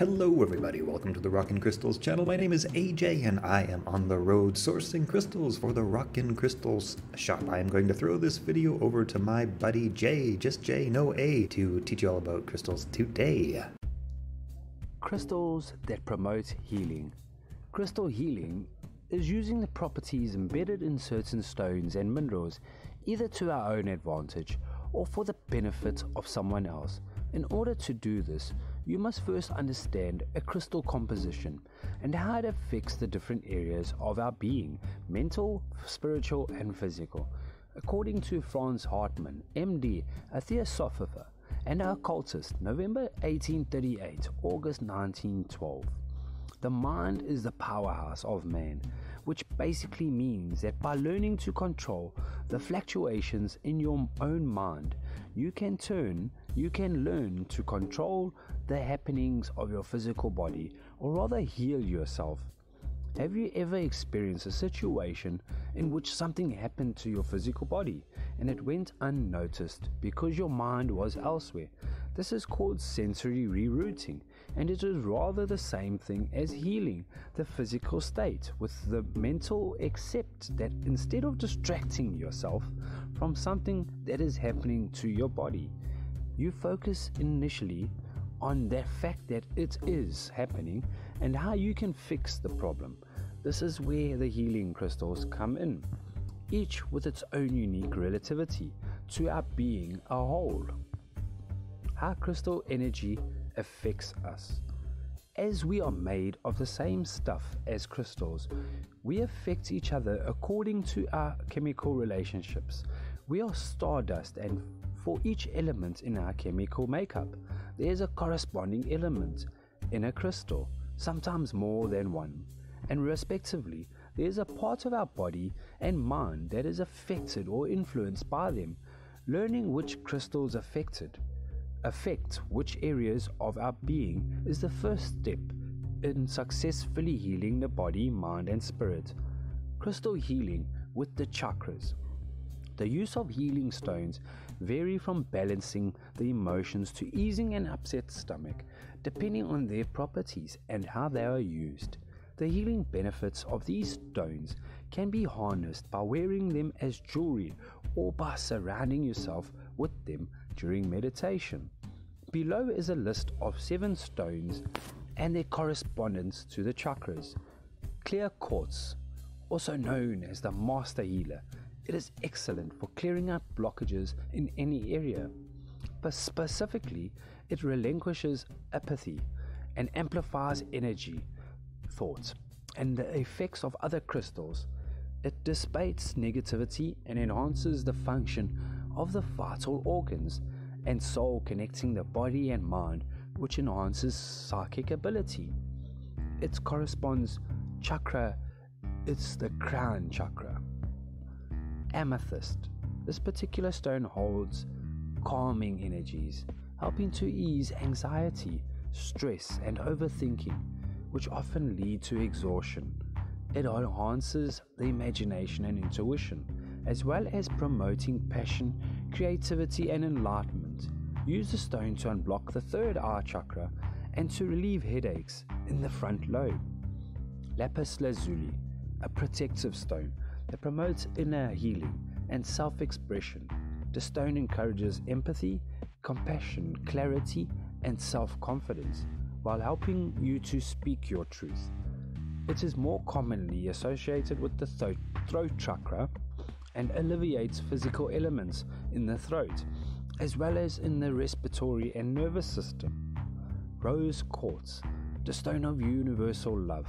Hello, everybody. Welcome to the Rock'n Crystals channel. My name is AJ, and I am on the road sourcing crystals for the Rock'n Crystals shop. I am going to throw this video over to my buddy Jay, just Jay, no A, to teach you all about crystals today. Crystals that promote healing. Crystal healing is using the properties embedded in certain stones and minerals either to our own advantage or for the benefit of someone else. In order to do this, you must first understand a crystal composition and how it affects the different areas of our being mental, spiritual, and physical. According to Franz Hartmann, MD, a theosopher and occultist, November 1838, August 1912. The mind is the powerhouse of man, which basically means that by learning to control the fluctuations in your own mind, you can turn, you can learn to control the happenings of your physical body, or rather heal yourself. Have you ever experienced a situation in which something happened to your physical body and it went unnoticed because your mind was elsewhere? This is called sensory rerouting, and it is rather the same thing as healing the physical state with the mental, except that instead of distracting yourself from something that is happening to your body, you focus initially on the fact that it is happening and how you can fix the problem. This is where the healing crystals come in, each with its own unique relativity to our being a whole. How crystal energy affects us. As we are made of the same stuff as crystals, we affect each other according to our chemical relationships. We are stardust, and for each element in our chemical makeup, there is a corresponding element in a crystal, sometimes more than one, and respectively, there is a part of our body and mind that is affected or influenced by them. Learning which crystals affected affect which areas of our being is the first step in successfully healing the body, mind, and spirit. Crystal healing with the chakras. The use of healing stones vary from balancing the emotions to easing an upset stomach, depending on their properties and how they are used. The healing benefits of these stones can be harnessed by wearing them as jewelry or by surrounding yourself with them during meditation. Below is a list of seven stones and their correspondence to the chakras. Clear quartz, also known as the master healer, it is excellent for clearing up blockages in any area, but specifically, it relinquishes apathy and amplifies energy, thoughts, and the effects of other crystals. It dissipates negativity and enhances the function of the vital organs and soul, connecting the body and mind, which enhances psychic ability. It corresponds chakra, it's the crown chakra amethyst. This particular stone holds calming energies, helping to ease anxiety, stress, and overthinking, which often lead to exhaustion. It enhances the imagination and intuition, as well as promoting passion, creativity, and enlightenment. Use the stone to unblock the third eye chakra and to relieve headaches in the front lobe. Lapis lazuli, a protective stone, that promotes inner healing and self expression. The stone encourages empathy, compassion, clarity, and self confidence while helping you to speak your truth. It is more commonly associated with the throat, throat chakra and alleviates physical elements in the throat, as well as in the respiratory and nervous system. Rose quartz, the stone of universal love,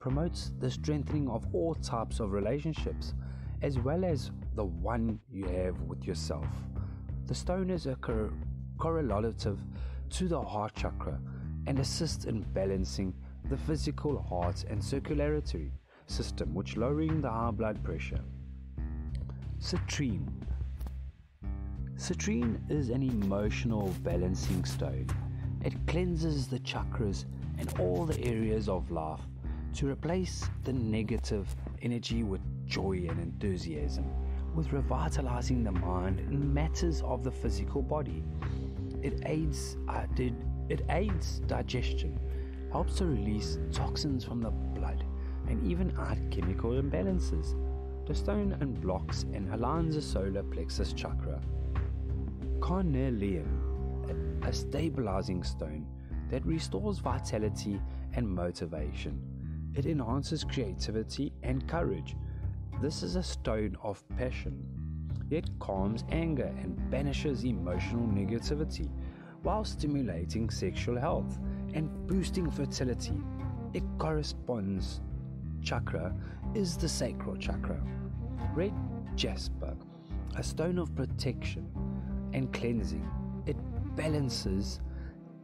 promotes the strengthening of all types of relationships, as well as the one you have with yourself. The stone is a cor- correlative to the heart chakra and assists in balancing the physical heart and circulatory system, which lowering the high blood pressure. Citrine. Citrine is an emotional balancing stone. It cleanses the chakras and all the areas of life to replace the negative energy with joy and enthusiasm, with revitalizing the mind in matters of the physical body. It aids, uh, it aids digestion, helps to release toxins from the blood and even out chemical imbalances. The stone unblocks and aligns the solar plexus chakra. Carnelian, a stabilizing stone that restores vitality and motivation. It enhances creativity and courage. This is a stone of passion. It calms anger and banishes emotional negativity while stimulating sexual health and boosting fertility. It corresponds chakra is the sacral chakra. Red jasper, a stone of protection and cleansing. It balances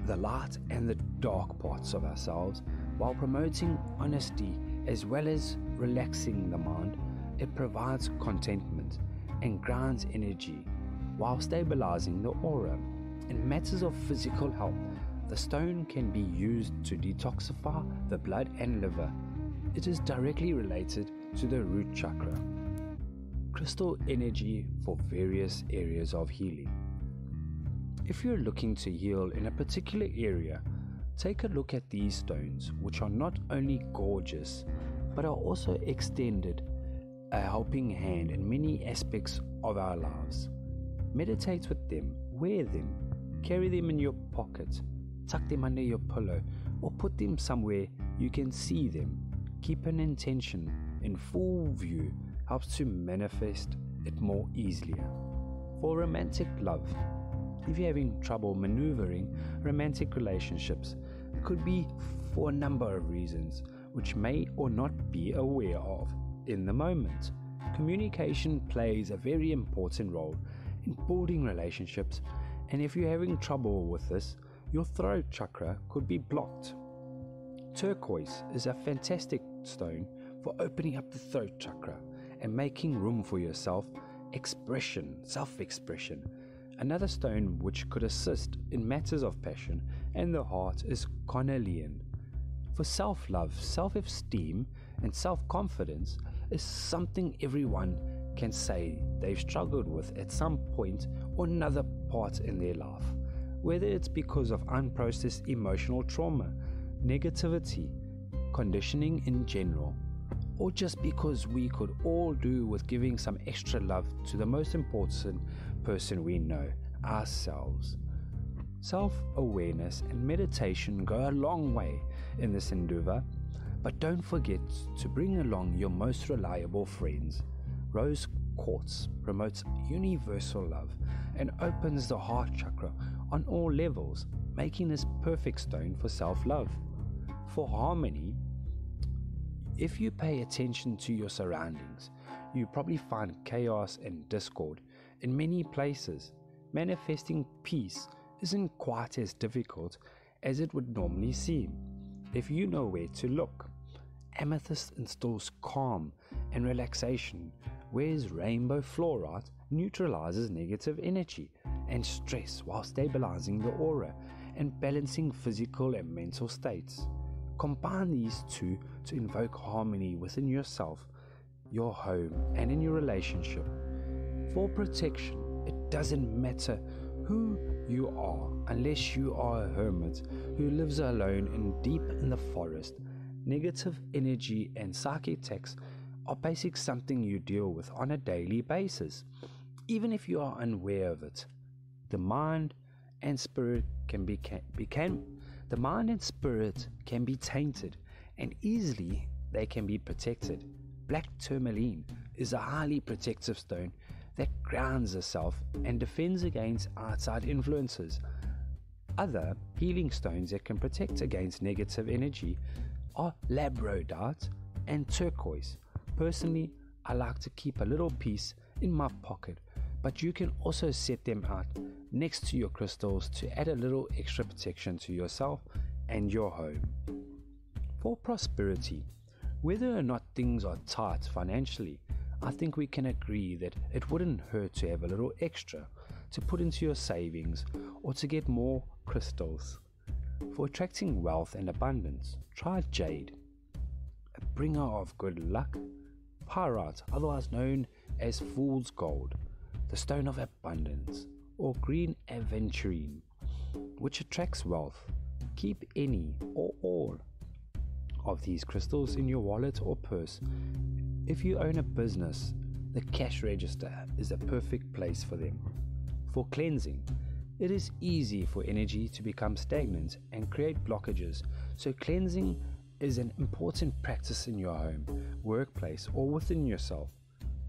the light and the dark parts of ourselves while promoting honesty as well as relaxing the mind. It provides contentment and grounds energy while stabilizing the aura. In matters of physical health, the stone can be used to detoxify the blood and liver. It is directly related to the root chakra. Crystal energy for various areas of healing. If you're looking to heal in a particular area, take a look at these stones, which are not only gorgeous but are also extended a helping hand in many aspects of our lives. Meditate with them, wear them, carry them in your pocket, tuck them under your pillow, or put them somewhere you can see them. Keep an intention in full view helps to manifest it more easily. For romantic love, if you're having trouble maneuvering romantic relationships, it could be for a number of reasons which may or not be aware of in the moment. Communication plays a very important role in building relationships, and if you're having trouble with this, your throat chakra could be blocked. Turquoise is a fantastic stone for opening up the throat chakra and making room for yourself expression, self expression. Another stone which could assist in matters of passion and the heart is cornelian. For self love, self esteem, and self confidence is something everyone can say they've struggled with at some point or another part in their life, whether it's because of unprocessed emotional trauma, negativity, conditioning in general, or just because we could all do with giving some extra love to the most important person we know, ourselves. Self awareness and meditation go a long way in this endeavor, but don't forget to bring along your most reliable friends. Rose quartz promotes universal love and opens the heart chakra on all levels, making this perfect stone for self love. For harmony, if you pay attention to your surroundings, you probably find chaos and discord in many places. Manifesting peace isn't quite as difficult as it would normally seem if you know where to look. Amethyst installs calm and relaxation, whereas rainbow fluorite neutralizes negative energy and stress while stabilizing the aura and balancing physical and mental states. Combine these two to invoke harmony within yourself, your home, and in your relationship. For protection, it doesn't matter who you are unless you are a hermit who lives alone and deep in the forest. Negative energy and psychic attacks are basic something you deal with on a daily basis, even if you are unaware of it. The mind and spirit can be can, the mind and spirit can be tainted and easily they can be protected. Black tourmaline is a highly protective stone that grounds itself and defends against outside influences. Other healing stones that can protect against negative energy are labradorite and turquoise. Personally, I like to keep a little piece in my pocket, but you can also set them out next to your crystals to add a little extra protection to yourself and your home. For prosperity, whether or not things are tight financially, I think we can agree that it wouldn't hurt to have a little extra to put into your savings or to get more crystals. For attracting wealth and abundance, try jade, a bringer of good luck, pyrite, otherwise known as fool's gold, the stone of abundance, or green aventurine, which attracts wealth. Keep any or all of these crystals in your wallet or purse. If you own a business, the cash register is a perfect place for them. For cleansing, it is easy for energy to become stagnant and create blockages, so cleansing is an important practice in your home, workplace, or within yourself.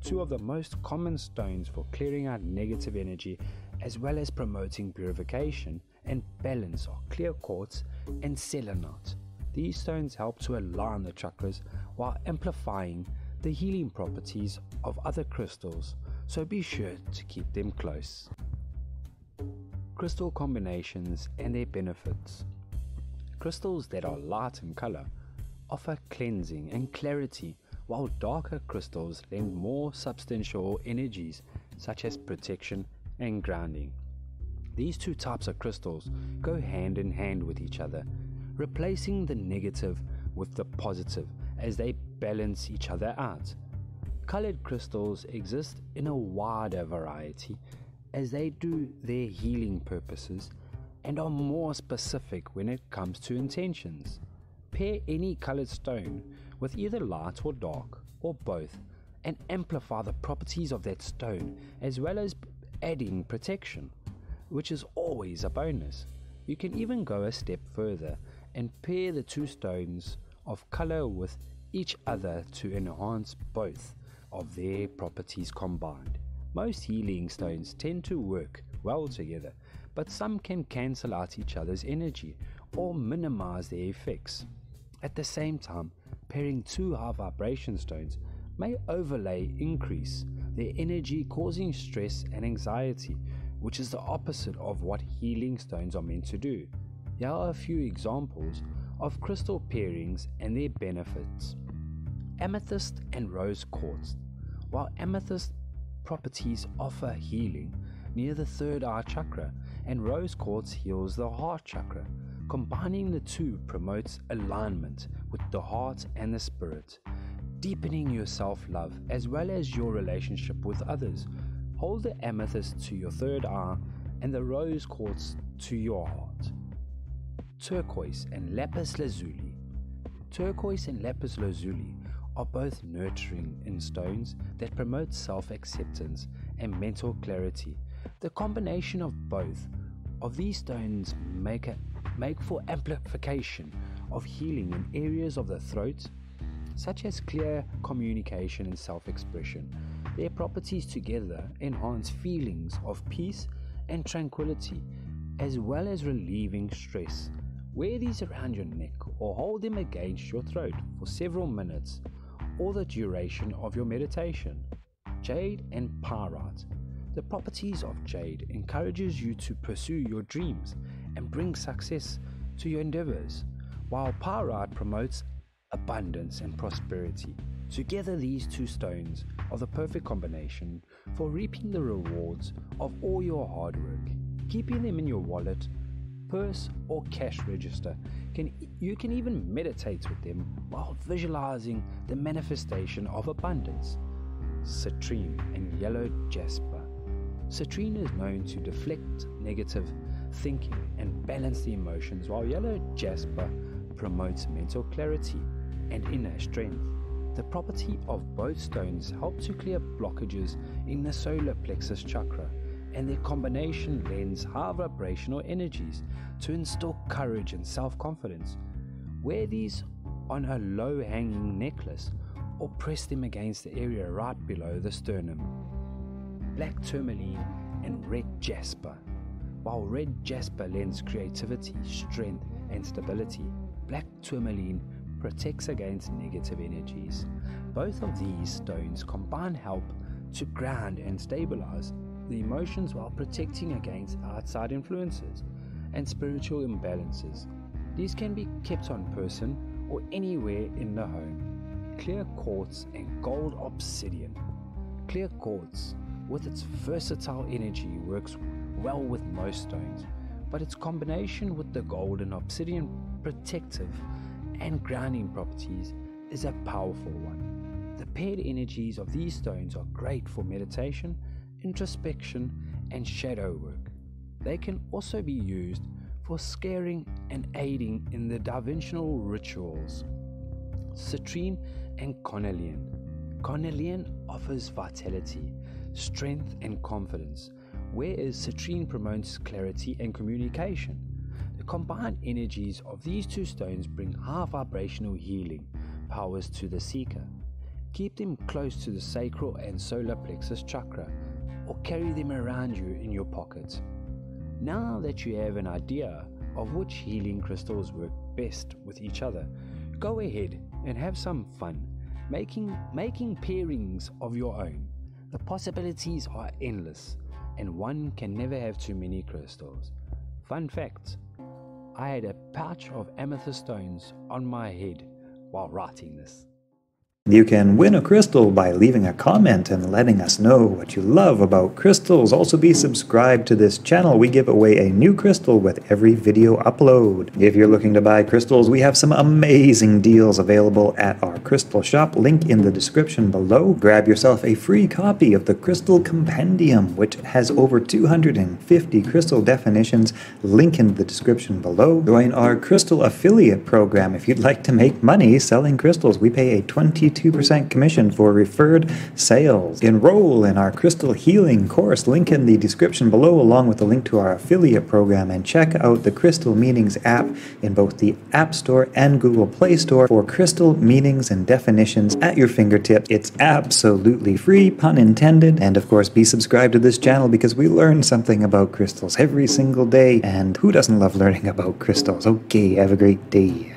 Two of the most common stones for clearing out negative energy as well as promoting purification and balance are clear quartz and selenite. These stones help to align the chakras while amplifying the healing properties of other crystals, so be sure to keep them close. Crystal combinations and their benefits. Crystals that are light in color offer cleansing and clarity, while darker crystals lend more substantial energies such as protection and grounding. These two types of crystals go hand in hand with each other replacing the negative with the positive as they balance each other out. Colored crystals exist in a wider variety as they do their healing purposes and are more specific when it comes to intentions. Pair any colored stone with either light or dark, or both, and amplify the properties of that stone as well as adding protection, which is always a bonus. You can even go a step further and pair the two stones of color with each other to enhance both of their properties combined. Most healing stones tend to work well together, but some can cancel out each other's energy or minimize their effects. At the same time, pairing two high vibration stones may overlay increase their energy, causing stress and anxiety, which is the opposite of what healing stones are meant to do. Here are a few examples of crystal pairings and their benefits. Amethyst and rose quartz. While amethyst properties offer healing near the third eye chakra, and rose quartz heals the heart chakra. Combining the two promotes alignment with the heart and the spirit, deepening your self love as well as your relationship with others. Hold the amethyst to your third eye and the rose quartz to your heart turquoise and lapis lazuli. Turquoise and lapis lazuli are both nurturing in stones that promote self acceptance and mental clarity. The combination of both of these stones make, a, make for amplification of healing in areas of the throat, such as clear communication and self expression. Their properties together enhance feelings of peace and tranquility, as well as relieving stress Wear these around your neck or hold them against your throat for several minutes or the duration of your meditation. Jade and pyrite. The properties of jade encourages you to pursue your dreams and bring success to your endeavors, while pyrite promotes abundance and prosperity. Together, these two stones are the perfect combination for reaping the rewards of all your hard work. Keeping them in your wallet purse, or cash register. Can, you can even meditate with them while visualizing the manifestation of abundance. Citrine and yellow jasper. Citrine is known to deflect negative thinking and balance the emotions, while yellow jasper promotes mental clarity and inner strength. The property of both stones help to clear blockages in the solar plexus chakra and their combination lends high vibrational energies to instill courage and self confidence. Wear these on a low hanging necklace or press them against the area right below the sternum. Black tourmaline and red jasper. While red jasper lends creativity, strength, and stability, black tourmaline protects against negative energies. Both of these stones combine help to ground and stabilize the emotions while protecting against outside influences and spiritual imbalances. These can be kept on person or anywhere in the home. Clear quartz and gold obsidian. Clear quartz, with its versatile energy, works well with most stones, but its combination with the gold and obsidian protective and grounding properties is a powerful one. The paired energies of these stones are great for meditation introspection, and shadow work. They can also be used for scrying and aiding in the divinal rituals. Citrine and cornelian. Cornelian offers vitality, strength, and confidence, whereas citrine promotes clarity and communication. Combined energies of these two stones bring high vibrational healing powers to the seeker. Keep them close to the sacral and solar plexus chakra or carry them around you in your pocket. Now that you have an idea of which healing crystals work best with each other, go ahead and have some fun making, making pairings of your own. The possibilities are endless, and one can never have too many crystals. Fun fact I had a pouch of amethyst stones on my head while writing this. You can win a crystal by leaving a comment and letting us know what you love about crystals. Also be subscribed to this channel. We give away a new crystal with every video upload. If you're looking to buy crystals, we have some amazing deals available at our crystal shop. Link in the description below. Grab yourself a free copy of the Crystal Compendium, which has over 250 crystal definitions. Link in the description below. Join our crystal affiliate program if you'd like to make money selling crystals. We pay a 20 2% commission for referred sales. Enroll in our crystal healing course, link in the description below, along with a link to our affiliate program, and check out the Crystal Meanings app in both the App Store and Google Play Store for crystal meanings and definitions at your fingertips. It's absolutely free, pun intended, and of course, be subscribed to this channel because we learn something about crystals every single day, and who doesn't love learning about crystals? Okay, have a great day.